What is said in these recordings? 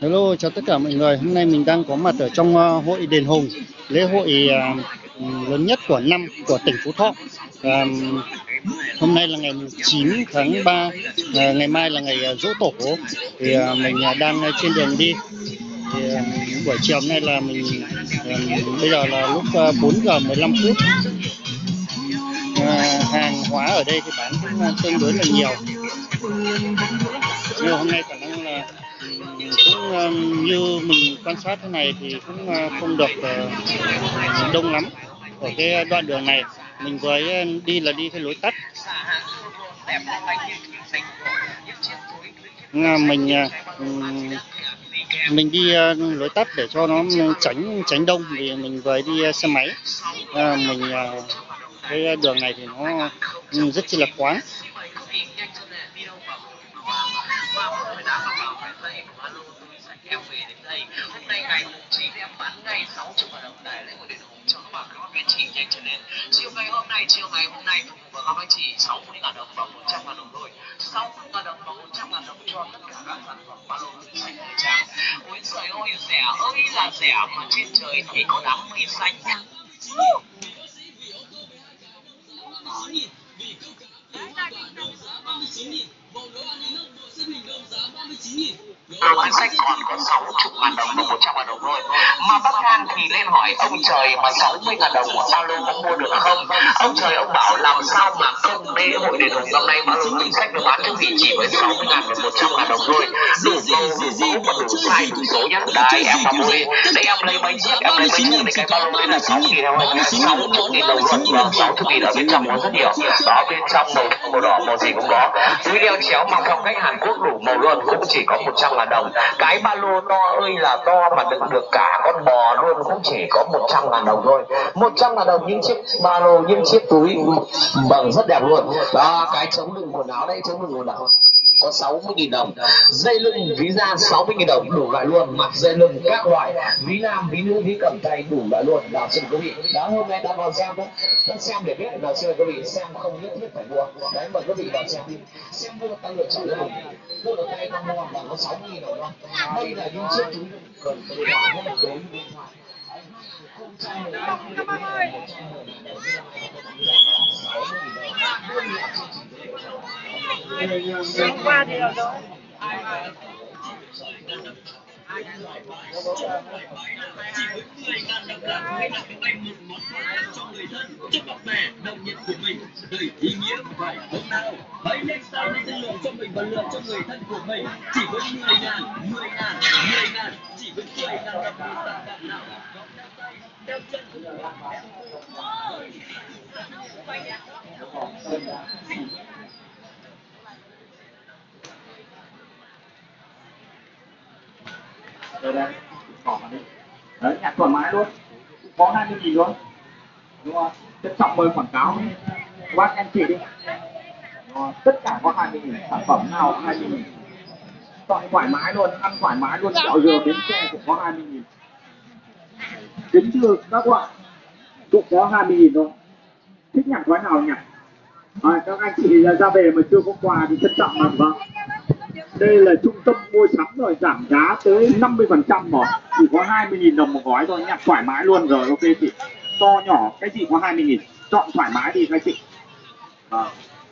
Hello, chào tất cả mọi người. Hôm nay mình đang có mặt ở trong uh, hội Đền Hùng, lễ hội uh, lớn nhất của năm của tỉnh Phú Thọ. Uh, hôm nay là ngày 9 tháng 3, uh, ngày mai là ngày uh, dỗ tổ. Thì uh, mình uh, đang trên đường đi. Thì uh, buổi chiều hôm nay là mình uh, bây giờ là lúc uh, 4 giờ 15 phút. Uh, hàng hóa ở đây thì bán cũng uh, tương đối là nhiều. Nhưng hôm nay cả là cũng um, như mình quan sát thế này thì cũng uh, không được uh, đông lắm. Ở cái đoạn đường này, mình với đi là đi cái lối tắt. Mình uh, mình đi lối tắt để cho nó tránh tránh đông vì mình vừa đi xe máy. Ờ, mình cái đường này thì nó rất chi là khoáng em về đến đây hôm nay ngày mùng chín em bán ngay 60 ngàn đồng tại lễ hội đền hùng cho các bà các anh chị nhanh chân lên chiều ngày hôm nay, chiều ngày hôm nay, phục vụ và các anh chị 60 ngàn đồng và 100 ngàn đồng thôi. 60 ngàn đồng và 100 ngàn đồng cho tất cả các sản phẩm ba lô xanh thời trang. Ôi trời ơi, rẻ ơi là rẻ mà trên trời thì có đám mây xanh Đấy là 39.000 Bộ Đồ ăn đến bộ xếp hình đồng giá 39.000 sách còn có 60 ngàn đồng và 100 ngàn đồng thôi. Mà bác Khang thì lên hỏi ông trời mà 60 ngàn đồng của ba lô có mua được không? Ông trời ông bảo làm sao mà không lễ hội đền hùng năm nay ba lô túi sách được bán cho vị chỉ với 60 ngàn và 100 ngàn đồng thôi. Đủ màu, đủ mẫu và đủ size, đủ số nhá. Đấy em vào mua Đấy em lấy mấy chiếc, em lấy mấy chiếc thì cái ba lô đấy là 6 nghìn đâu 60 nghìn đồng luôn. Vâng, 60 nghìn ở bên trong có rất nhiều. Đó bên trong màu, màu đỏ, màu gì cũng có. Túi đeo chéo mà phong cách Hàn Quốc đủ màu luôn cũng chỉ có 100 là đồng. Cái ba lô to ơi là to mà đựng được cả con bò luôn, cũng chỉ có 100 ngàn đồng thôi. 100 ngàn đồng những chiếc ba lô, những chiếc túi bằng rất đẹp luôn. Đó, cái chống đựng quần áo đấy chống đựng quần áo có 60.000 đồng. Dây lưng ví da 60.000 đồng đủ loại luôn. Mặt dây lưng các loại ví nam ví nữ ví cầm tay đủ loại luôn. Nào xin quý vị. Đó hôm nay đã vào xem đó, đang xem để biết là xin quý vị xem không nhất thiết phải mua. Đấy mời quý vị vào xem đi. Xem mua ta lựa chọn được mua được tay con mua là có 60.000 đồng luôn đây là những chiếc túi cần từ ngoài hết đối điện thoại Cảm ơn Sáng qua thì là rồi. chỉ với 10 ngàn đồng là ngay là một món quà cho người thân cho bạn bè đồng nghiệp của mình đầy ý nghĩa phải không nào hãy lên tay lên lượng cho mình và lựa cho người thân của mình chỉ với 10 ngàn 10 ngàn 10 ngàn chỉ với 10 ngàn đồng là sản phẩm nào đeo chân tôi đang bỏ vào đi. Đấy nhặt thoải mái luôn. Có 20 nghìn luôn? Đúng không? Trân trọng mời quảng cáo các bác em chị đi. Đúng không? tất cả có 20 nghìn sản phẩm nào cũng 20 nghìn chọn thoải mái luôn ăn thoải mái luôn. Kẹo dừa bến tre cũng có 20 nghìn kính chưa các bạn cũng có 20 nghìn thôi. Thích nhặt gói nào nhặt. À, các anh chị ra về mà chưa có quà thì trân trọng mà vâng đây là trung tâm mua sắm rồi giảm giá tới 50 phần trăm rồi chỉ có 20.000 đồng một gói thôi nhặt thoải mái luôn rồi ok chị. To nhỏ cái gì có 20.000 chọn thoải mái đi các chị. À,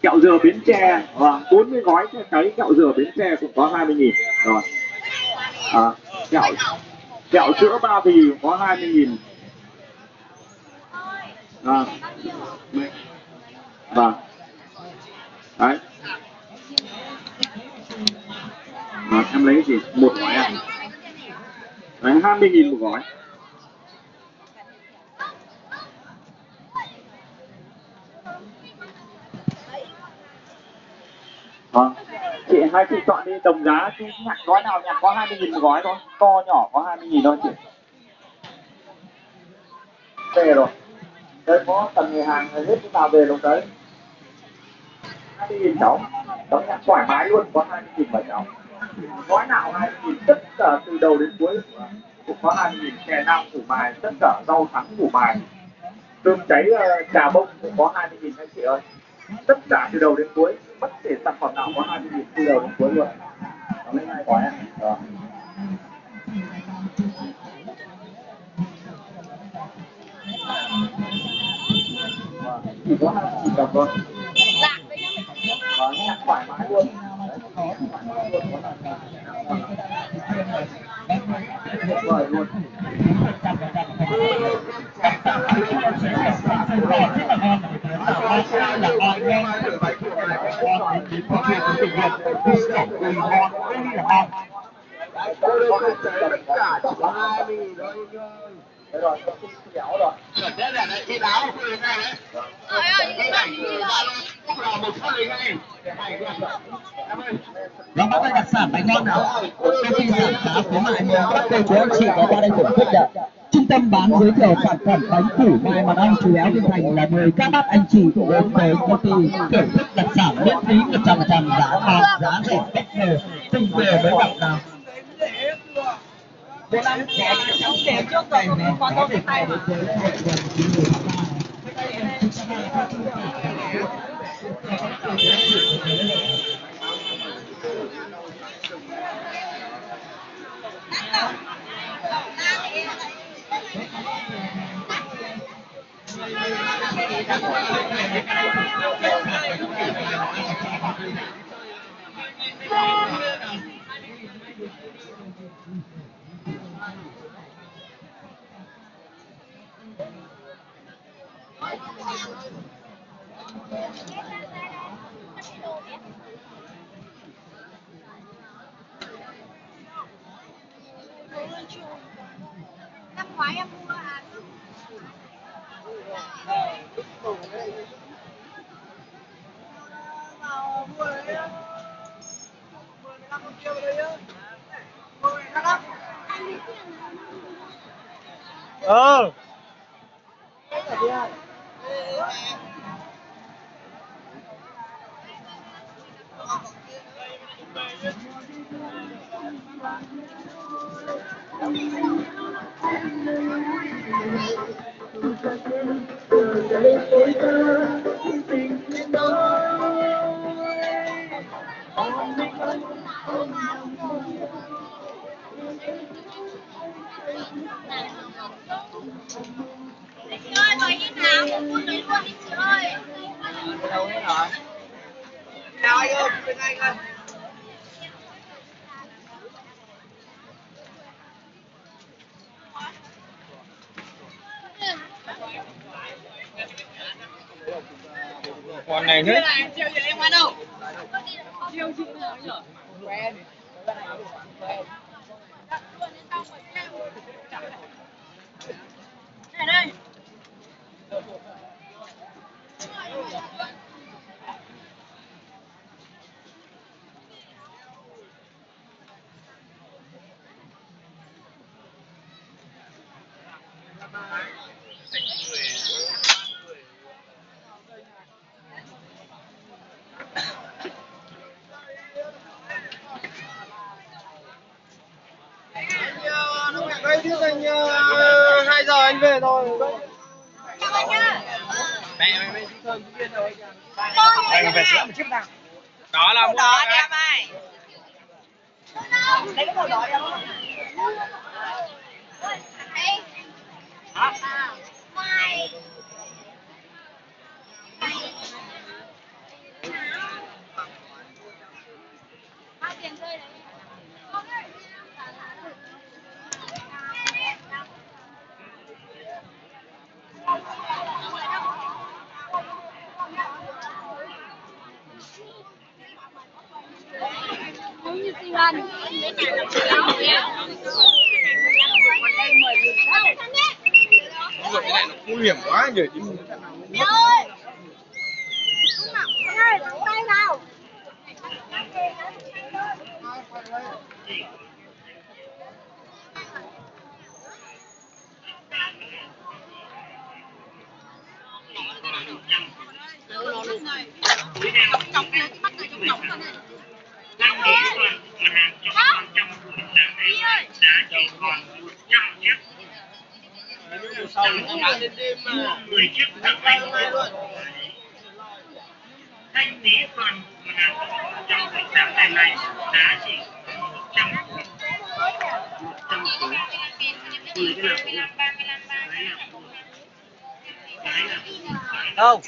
kẹo dừa bến tre. Ờ, Và 40 gói cái kẹo dừa bến tre cũng có 20.000 rồi. À, kẹo kẹo sữa ba thì cũng có 20.000 à, vâng. 20.000 một gói. À, chị hai chị chọn đi đồng giá chứ nhặt gói nào nhặt có 20.000 một gói thôi to nhỏ có 20.000 thôi chị. Về rồi. Đấy có tầm người hàng hết chúng nào về lúc đấy. 20.000 cháu. Cháu nhặt thoải mái luôn có 20 nghìn mà cháu. Gói nào 20 nghìn tất cả từ đầu đến cuối có 20 nghìn chè nam củ bài tất cả rau thắng củ bài. Cơm cháy ờ, uh, trà bông cũng có 20 nghìn anh chị ơi. Tất cả từ đầu đến cuối bất kể sản phẩm nào có 20 nghìn từ đầu đến cuối luôn. Đó, lấy này khói ạ. Chỉ có hai chỉ cầm thôi và nhạc thoải mái luôn Đấy, thoải mái luôn có là tuyệt vời luôn Thế rồi, có cái kéo rồi. Nó bắt tay đặc sản bánh ngon nào Công ty giảm giá khuyến mại mà các cô chú anh chị có qua đây thưởng thức ạ Trung tâm bán giới thiệu sản phẩm bánh củ mai mà đang chú éo trên thành là mời các bác anh chị đến với công ty thưởng thức đặc sản miễn phí 100% giá ngon giá rẻ bất ngờ từng về với bạn nào? Để làm để cháu để trước rồi con tôi để tay đến với lễ hội gần 10 tháng 3 năm ngoái em Oh. Đâu hết rồi nào anh ơi bên anh ơi Còn này nữa chiều giờ em qua đâu chiều chị nào nhở quen Này đây. nó mẹ đây biết anh ờ, ờ, hai giờ anh về rồi mẹ mẹ mẹ thơm biết rồi Anh về sữa một chiếc nào đó là mua Đó em ơi. Lấy cái màu đỏ em không? Đây. À. Mai. Bao tiền chơi đấy? Con ơi. Giống như xi lanh. Cái này là 16 nhé. Cái này 15 rồi. Còn đây 10 nghìn. Ui, cái này nó nguy hiểm quá nhỉ chứ Mẹ ơi! Con ơi, tay vào. Năm đến toàn cửa hàng con trong buổi sáng nay giá chỉ còn 100 chiếc. đã đêm 10 chiếc tặng anh. Thanh lý còn bộ hàng trong buổi sáng ngày mai giá chỉ còn đâu